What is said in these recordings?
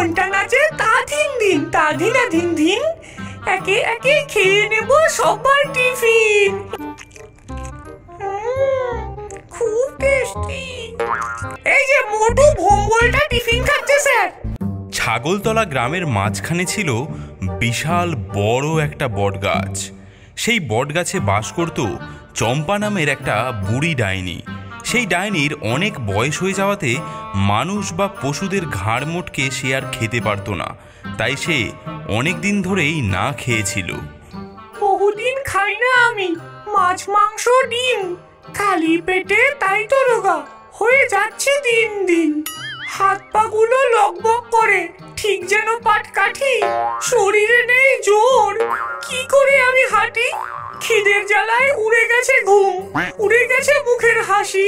মনটা নাচে তা ধিন দিন তা ধিনা ধিন ধিন। একে একে খেয়ে নেব সবার টিফিন। খুব টেস্টি। এই যে মোটু ভোম্বলটা টিফিন খাচ্ছে, স্যার। ছাগলতলা গ্রামের মাঝখানে ছিল বিশাল বড় একটা বটগাছ। সেই বটগাছে বাস করত চম্পা নামের একটা বুড়ি ডাইনি। সেই ডাইনির অনেক বয়স হয়ে যাওয়াতে মানুষ বা পশুদের ঘাড় মোটকে সে আর খেতে পারত না। তাই সে অনেক দিন ধরেই না খেয়েছিল। বহুদিন খাই না আমি। মাছ, মাংস, ডিম। খালি পেটে তাই তো রোগা। হয়ে যাচ্ছে দিন দিন। হাত পাগুলো লকবক করে। ঠিক যেন পাট কাঠি শরীরে নেই জোর। কি করে আমি হাঁটি? খিদের জ্বালায় উড়ে গেছে ঘুম। উড়ে গেছে মুখের হাসি।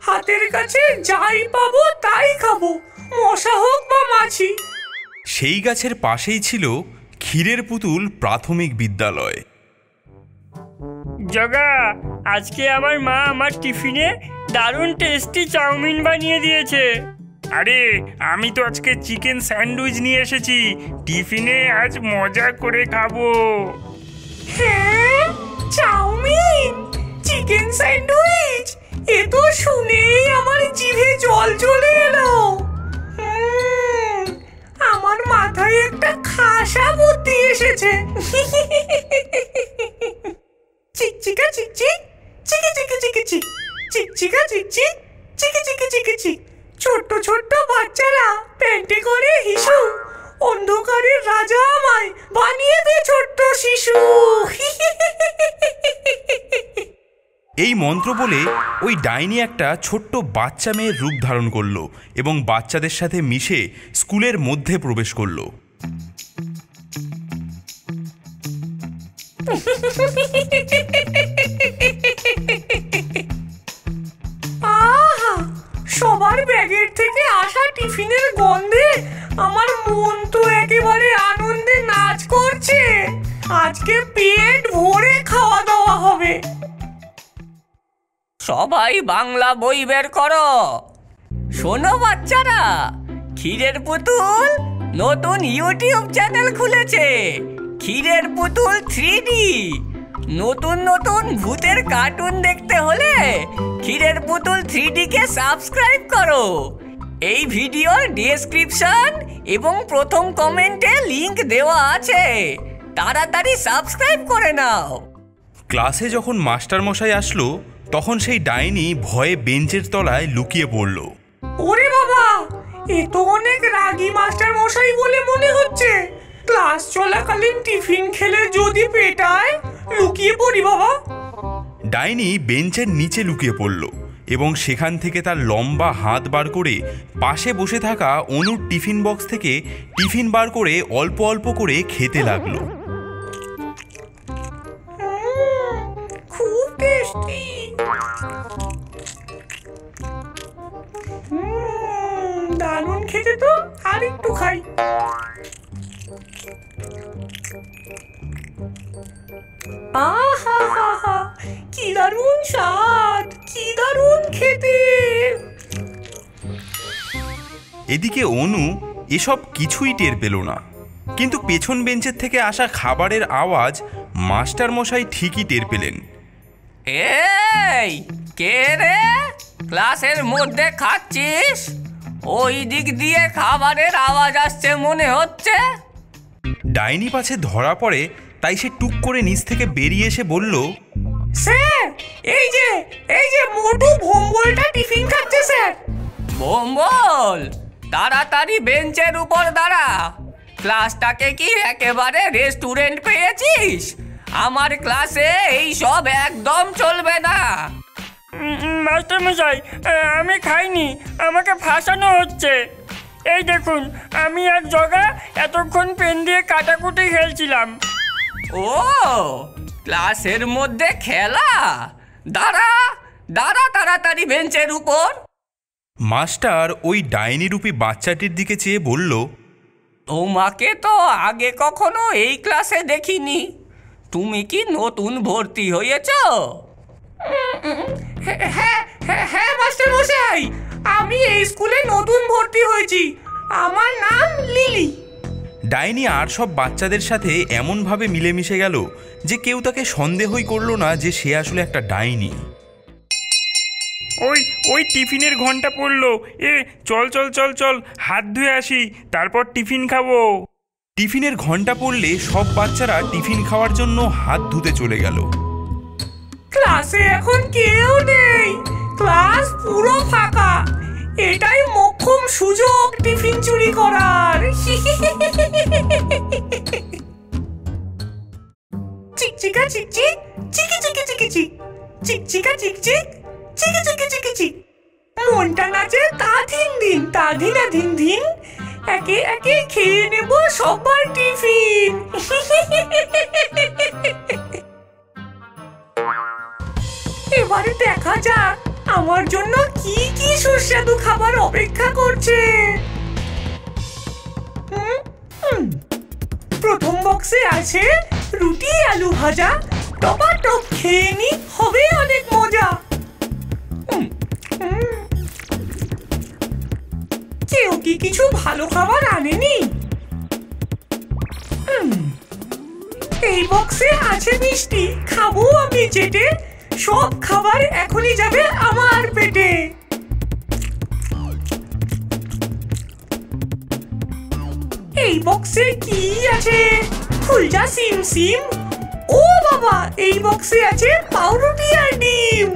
হাতের কাছে যাই পাবো তাই খাব মশা হোক বা মাছি। সেই গাছের পাশেই ছিল ক্ষীরের পুতুল প্রাথমিক বিদ্যালয়। জগা আজকে আমার মা আমার টিফিনে দারুণ টেস্টি চাউমিন বানিয়ে দিয়েছে। আরে আমি তো আজকে চিকেন স্যান্ডউইচ নিয়ে এসেছি। টিফিনে আজ মজা করে খাব। হ্যাঁ চাউমিন, চিকেন স্যান্ডউইচ, এ তো শুনেই আমার জিভে জল চলে এলো। আমার মাথায় একটা খাসা বুদ্ধি এসেছে। চিকচিকা চিকচিক চিকি চিকি চিকি চিক চিকচিকা চিকচিক চিকি চিকি চিকি চিক ছোট্ট ছোট্ট বাচ্চারা প্যান্টে করে হিসু। অন্ধকারের রাজা আমায় বানিয়ে দে ছোট্ট শিশু। এই মন্ত্র বলে ওই ডাইনি একটা ছোট্ট বাচ্চা মেয়ের রূপ ধারণ করল এবং বাচ্চাদের সাথে মিশে স্কুলের মধ্যে প্রবেশ করল। আহা সবার ব্যাগের থেকে আসা টিফিনের গন্ধে আমার মন তো একেবারে আনন্দে নাচ করছে। আজকে পেট ভরে খাওয়া দাওয়া হবে। সবাই বাংলা বই বের করো। শোনো বাচ্চারা, ক্ষীরের পুতুল নতুন ইউটিউব চ্যানেল খুলেছে। ক্ষীরের পুতুল থ্রি নতুন নতুন ভূতের কার্টুন দেখতে হলে ক্ষীরের পুতুল থ্রি কে সাবস্ক্রাইব করো। এই ভিডিওর ডেসক্রিপশন এবং প্রথম কমেন্টে লিংক দেওয়া আছে। তাড়াতাড়ি সাবস্ক্রাইব করে নাও। ক্লাসে যখন মাস্টার মশাই আসলো তখন সেই ডাইনি ভয়ে বেঞ্চের তলায় লুকিয়ে পড়ল। ওরে বাবা এ তো অনেক রাগী মাস্টার মশাই বলে মনে হচ্ছে। ক্লাস চলাকালীন টিফিন খেলে যদি পেটায় লুকিয়ে পড়ি বাবা। ডাইনি বেঞ্চের নিচে লুকিয়ে পড়ল। এবং সেখান থেকে তার লম্বা হাত বার করে পাশে বসে থাকা অনুর টিফিন বক্স থেকে টিফিন বার করে অল্প অল্প করে খেতে লাগল। খেতে তো। আর একটু খাই। আহা এদিকে অনু এসব কিছুই টের পেল না। কিন্তু পেছন বেঞ্চের থেকে আসা খাবারের আওয়াজ মাস্টার মশাই ঠিকই টের পেলেন। এই কে রে? ক্লাসের মধ্যে খাচ্ছিস? ওই দিক দিয়ে খাবারের আওয়াজ আসছে মনে হচ্ছে। ডাইনি পাছে ধরা পড়ে তাই সে টুক করে নিচ থেকে বেরিয়ে এসে বলল স্যার এই যে এই যে মোটু ভোম্বলটা টিফিন খাচ্ছে স্যার। বম্বল তাড়াতাড়ি বেঞ্চের উপর দাঁড়া। ক্লাসটাকে কি একেবারে রেস্টুরেন্ট পেয়েছিস? আমার ক্লাসে এই সব একদম চলবে না। মাস্টার মশাই আমি খাইনি আমাকে ফাঁসানো হচ্ছে। এই দেখুন আমি আর জগা এতক্ষণ পেন দিয়ে কাটাকুটি খেলছিলাম। ও ক্লাসের মধ্যে খেলা? দাঁড়া দাঁড়া তাড়াতাড়ি বেঞ্চের উপর। মাস্টার ওই ডাইনি রূপী বাচ্চাটির দিকে চেয়ে বলল তোমাকে তো আগে কখনো এই ক্লাসে দেখিনি। তুমি কি নতুন ভর্তি হয়েছ? হ্যাঁ হ্যাঁ হ্যাঁ মাস্টার মশাই আমি এই স্কুলে নতুন ভর্তি হয়েছি। আমার নাম লিলি। ডাইনি আর সব বাচ্চাদের সাথে এমনভাবে মিলেমিশে গেল যে কেউ তাকে সন্দেহই করল না যে সে আসলে একটা ডাইনি। ওই ওই টিফিনের ঘণ্টা পড়ল। এ চল চল চল চল হাত ধুয়ে আসি তারপর টিফিন খাব। টিফিনের ঘণ্টা পড়লে সব বাচ্চারা টিফিন খাওয়ার জন্য হাত ধুতে চলে গেল। ক্লাসে এখন কেউ নেই। ক্লাস পুরো ফাঁকা। এটাই মোক্ষম সুযোগ টিফিন চুরি করার। চিকচিকা চিকচিক চিকি চিকি। চিকি চিক চিকচিকা চিকচিক চিকি চিকি চিকি চিক মনটা নাচে তা ধিন দিন তা ধিনা ধিন ধিন। একে একে খেয়ে নেব সবার টিফিন। এবারে দেখা যাক আমার জন্য কি কি সুস্বাদু খাবার অপেক্ষা করছে। প্রথম বক্সে আছে রুটি, আলু ভাজা। টপা টপ খেয়ে নি, হবে অনেক মজা। কি কিছু ভালো খাবার আনেনি? এই বক্সে আছে মিষ্টি। খাব আমি চেটে সব খাবার এখনই যাবে আমার পেটে। এই বক্সে কি আছে? ফুলজা সিম সিম। ও বাবা, এই বক্সে আছে পাউরুটি আর ডিম।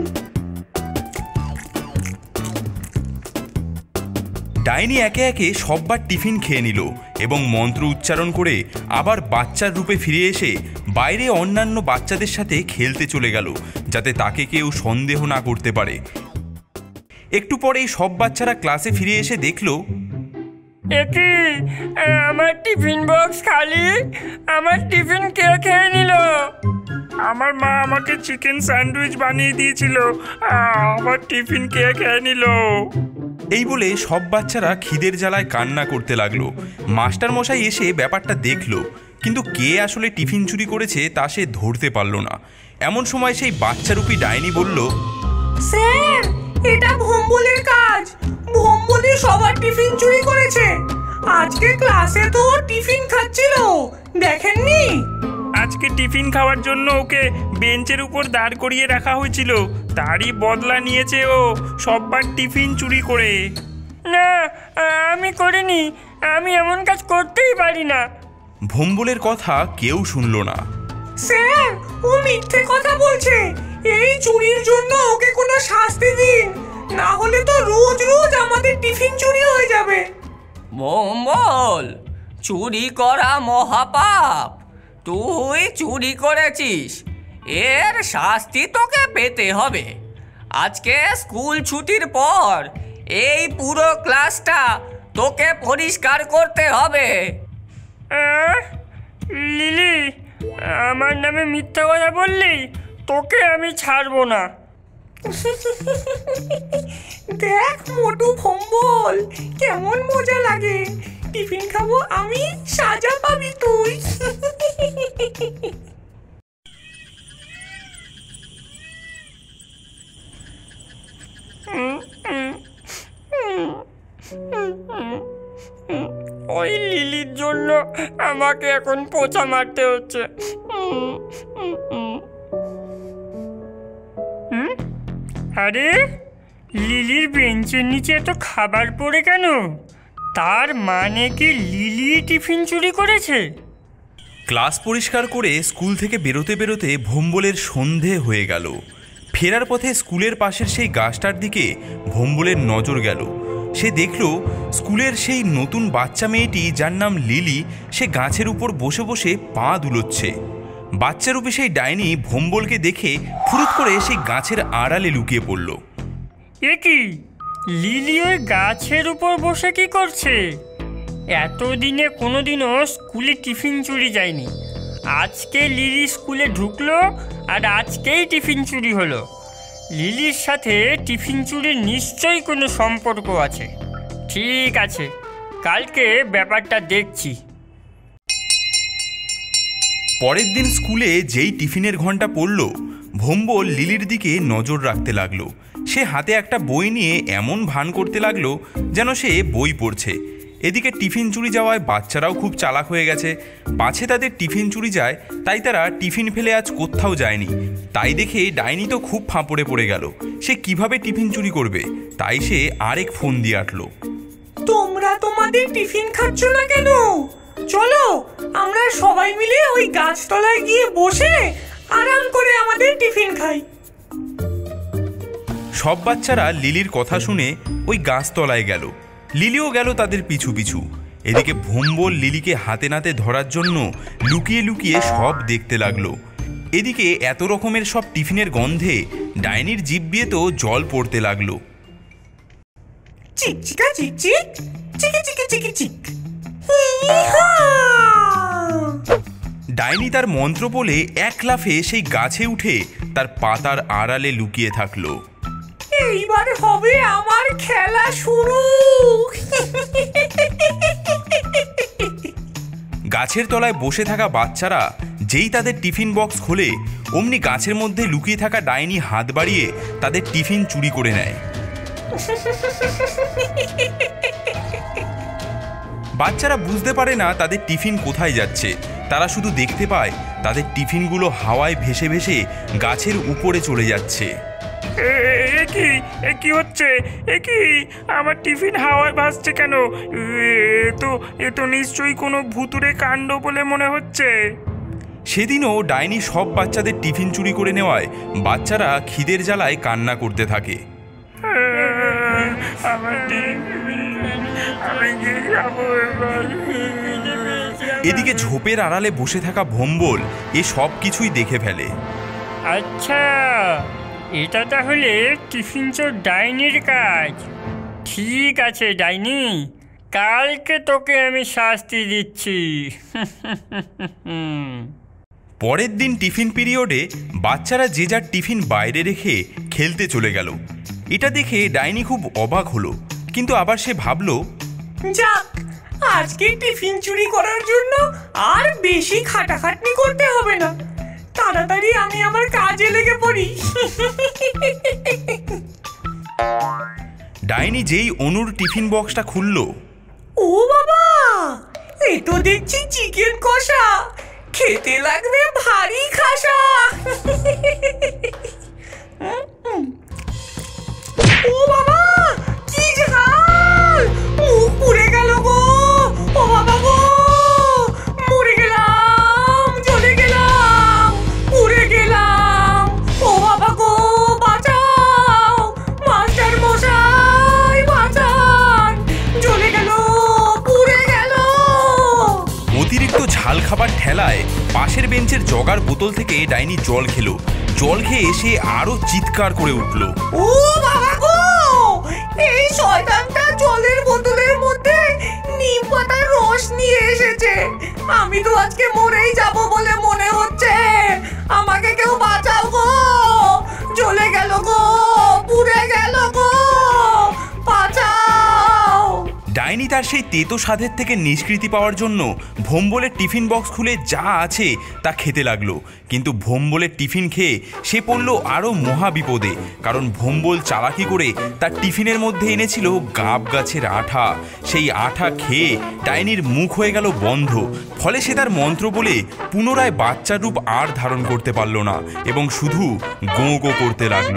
ডাইনি একে একে সববার টিফিন খেয়ে নিল এবং মন্ত্র উচ্চারণ করে আবার বাচ্চার রূপে ফিরে এসে বাইরে অন্যান্য বাচ্চাদের সাথে খেলতে চলে গেল, যাতে তাকে কেউ সন্দেহ না করতে পারে। একটু পরেই সব বাচ্চারা ক্লাসে ফিরে এসে দেখল, একি আমার টিফিন বক্স খালি, আমার টিফিন কে খেয়ে নিল? আমার মা আমাকে চিকেন স্যান্ডউইচ বানিয়ে দিয়েছিল আমার টিফিন কে খেয়ে নিল? এই বলে সব বাচ্চারা খিদের জ্বালায় কান্না করতে লাগল। মাস্টার মশাই এসে ব্যাপারটা দেখল, কিন্তু কে আসলে টিফিন চুরি করেছে তা সে ধরতে পারল না। এমন সময় সেই বাচ্চারূপী ডাইনি বলল, স্যার, এটা ভম্বলের কাজ। ভম্বলি সবার টিফিন চুরি করেছে। আজকে ক্লাসে তো টিফিন খাচ্ছিল। দেখেননি? আজকে টিফিন খাওয়ার জন্য ওকে বেঞ্চের উপর দাঁড় করিয়ে রাখা হয়েছিল। তারই বদলা নিয়েছে ও সববার টিফিন চুরি করে। না আমি করিনি। আমি এমন কাজ করতেই পারি না। ভম্বলের কথা কেউ শুনল না। স্যার ও মিথ্যে কথা বলছে। এই চুরির জন্য ওকে কোনো শাস্তি দিন। না হলে তো রোজ রোজ আমাদের টিফিন চুরি হয়ে যাবে। মঙ্গল চুরি করা মহাপাপ। তুই চুরি করেছিস। এর শাস্তি তোকে পেতে হবে। আজকে স্কুল ছুটির পর এই পুরো ক্লাসটা তোকে পরিষ্কার করতে হবে। লিলি আমার নামে মিথ্যা কথা বললি? তোকে আমি ছাড়বো না। দেখ মোটু ভম্বল কেমন মজা লাগে। টিফিন খাব, আমি সাজা পাবি তুই। ওই লিলির জন্য আমাকে এখন পোছা মারতে হচ্ছে। আরে, লিলির বেঞ্চের নিচে এত খাবার পড়ে কেন? তার মানে কি লিলি টিফিন চুরি করেছে? ক্লাস পরিষ্কার করে স্কুল থেকে বেরোতে বেরোতে ভোম্বলের সন্ধে হয়ে গেল। ফেরার পথে স্কুলের পাশের সেই গাছটার দিকে ভোম্বলের নজর গেল। সে দেখল স্কুলের সেই নতুন বাচ্চা মেয়েটি যার নাম লিলি সে গাছের উপর বসে বসে পা দুলোচ্ছে। বাচ্চারূপে সেই ডাইনি ভোম্বলকে দেখে ফুরুত করে সেই গাছের আড়ালে লুকিয়ে পড়ল। এ কি? লিলি ওই গাছের উপর বসে কি করছে? এতদিনে কোনোদিনও স্কুলে টিফিন চুরি যায়নি। আজকে লিলি স্কুলে ঢুকলো আর আজকেই টিফিন চুরি হলো। লিলির সাথে টিফিন চুরির নিশ্চয়ই কোনো সম্পর্ক আছে। ঠিক আছে, কালকে ব্যাপারটা দেখছি। পরের দিন স্কুলে যেই টিফিনের ঘণ্টা পড়ল, ভম্বল লিলির দিকে নজর রাখতে লাগল। সে হাতে একটা বই নিয়ে এমন ভান করতে লাগল যেন সে বই পড়ছে। এদিকে টিফিন চুরি যাওয়ায় বাচ্চারাও খুব চালাক হয়ে গেছে। পাছে তাদের টিফিন চুরি যায়, তাই তারা টিফিন ফেলে আজ কোথাও যায়নি। তাই দেখে ডাইনি তো খুব ফাঁপড়ে পড়ে গেল। সে কীভাবে টিফিন চুরি করবে? তাই সে আরেক ফোন দিয়ে আটলো। তোমরা তোমাদের টিফিন খাচ্ছ না কেন? চলো, আমরা সবাই মিলে ওই গাছতলায় গিয়ে বসে আরাম করে আমাদের টিফিন খাই। সব বাচ্চারা লিলির কথা শুনে ওই গাছতলায় গেল। লিলিও গেল তাদের পিছু পিছু। এদিকে ভোম্বল লিলিকে হাতে নাতে ধরার জন্য লুকিয়ে লুকিয়ে সব দেখতে লাগল। এদিকে এত রকমের সব টিফিনের গন্ধে ডাইনির জিভ দিয়ে তো জল পড়তে লাগল। চিক চিকা চিক চিক চিকি চিকি চিকি চিক। ডাইনি তার মন্ত্র বলে এক লাফে সেই গাছে উঠে তার পাতার আড়ালে লুকিয়ে থাকল। এইবার হবে আমার খেলা শুরু। গাছের তলায় বসে থাকা বাচ্চারা যেই তাদের টিফিন বক্স খোলে, অমনি গাছের মধ্যে লুকিয়ে থাকা ডাইনি হাত বাড়িয়ে তাদের টিফিন চুরি করে নেয়। বাচ্চারা বুঝতে পারে না তাদের টিফিন কোথায় যাচ্ছে। তারা শুধু দেখতে পায় তাদের টিফিনগুলো হাওয়ায় ভেসে ভেসে গাছের উপরে চলে যাচ্ছে। এ কি? এ কি হচ্ছে? এ কি? আমার টিফিন হাওয়ায় ভাসছে কেন? এ তো এ তো নিশ্চয়ই কোনো ভুতুরে কাণ্ড বলে মনে হচ্ছে। সেদিনও ডাইনি সব বাচ্চাদের টিফিন চুরি করে নেওয়ায় বাচ্চারা খিদের জ্বালায় কান্না করতে থাকে। এদিকে ঝোপের আড়ালে বসে থাকা ভম্বল এ সব কিছুই দেখে ফেলে। আচ্ছা। এটা তাহলে টিফিন চোর ডাইনির কাজ। ঠিক আছে ডাইনি কালকে তোকে আমি শাস্তি দিচ্ছি। পরের দিন টিফিন পিরিয়ডে বাচ্চারা যে যার টিফিন বাইরে রেখে খেলতে চলে গেল। এটা দেখে ডাইনি খুব অবাক হলো কিন্তু আবার সে ভাবলো যাক আজকে টিফিন চুরি করার জন্য আর বেশি খাটাখাটনি করতে হবে না। তাড়াতাড়ি আমি আমার কাজে লেগে পড়ি। ডাইনি যেই অনুর টিফিন বক্সটা খুলল। ও বাবা এ তো দেখছি চিকেন কষা। খেতে লাগবে ভারী খাসা। খেলো। জল খেয়ে এসে আরও চিৎকার করে উঠল। ও বাবা গো! এই শয়তানটা জলের বোতলের মধ্যে নিম পাতার রস নিয়ে এসেছে। আমি তো আজকে মরেই যাব বলে মনে হচ্ছে। আমাকে কেউ বাঁচাও গো! জ্বলে গেল গো! পুড়ে গেল গো! ডাইনি তার সেই তেতো স্বাদের থেকে নিষ্কৃতি পাওয়ার জন্য ভোম্বলের টিফিন বক্স খুলে যা আছে তা খেতে লাগল। কিন্তু ভোম্বলের টিফিন খেয়ে সে পড়ল আরও মহা বিপদে কারণ ভোম্বল চালাকি করে তার টিফিনের মধ্যে এনেছিল গাব গাছের আঠা। সেই আঠা খেয়ে ডাইনির মুখ হয়ে গেল বন্ধ, ফলে সে তার মন্ত্র বলে পুনরায় বাচ্চার রূপ আর ধারণ করতে পারল না এবং শুধু গোঁ গো করতে লাগল।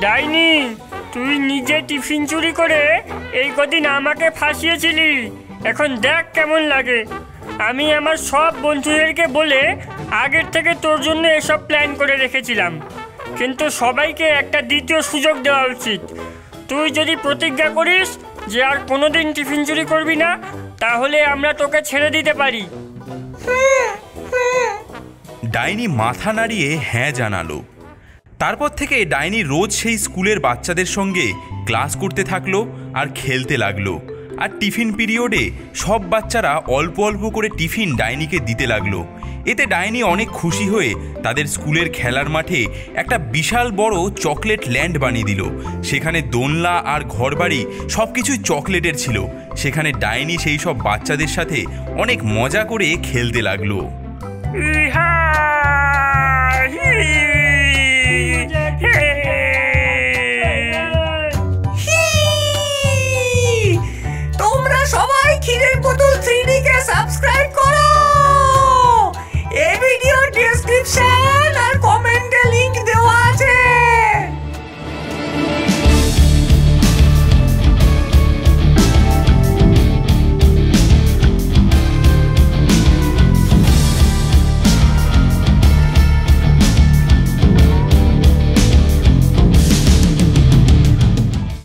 ডাইনি, তুই নিজে টিফিন চুরি করে এই কদিন আমাকে ফাঁসিয়েছিলি। এখন দেখ কেমন লাগে। আমি আমার সব বন্ধুদেরকে বলে আগের থেকে তোর জন্য এসব প্ল্যান করে রেখেছিলাম। কিন্তু সবাইকে একটা দ্বিতীয় সুযোগ দেওয়া উচিত। তুই যদি প্রতিজ্ঞা করিস যে আর কোনোদিন টিফিন চুরি করবি না, তাহলে আমরা তোকে ছেড়ে দিতে পারি। ডাইনি মাথা নাড়িয়ে হ্যাঁ জানালো। তারপর থেকে ডাইনি রোজ সেই স্কুলের বাচ্চাদের সঙ্গে ক্লাস করতে থাকল আর খেলতে লাগল। আর টিফিন পিরিয়ডে সব বাচ্চারা অল্প অল্প করে টিফিন ডাইনিকে দিতে লাগল। এতে ডাইনি অনেক খুশি হয়ে তাদের স্কুলের খেলার মাঠে একটা বিশাল বড় চকলেট ল্যান্ড বানিয়ে দিল। সেখানে দোলনা আর ঘরবাড়ি সব কিছুই চকলেটের ছিল। সেখানে ডাইনি সেই সব বাচ্চাদের সাথে অনেক মজা করে খেলতে লাগল। ইহা